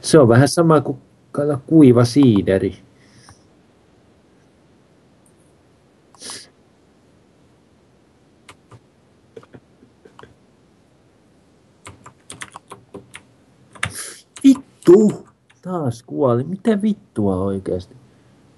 Se on vähän sama kuin kuiva siideri. Vittu! Taas kuoli. Mitä vittua oikeasti?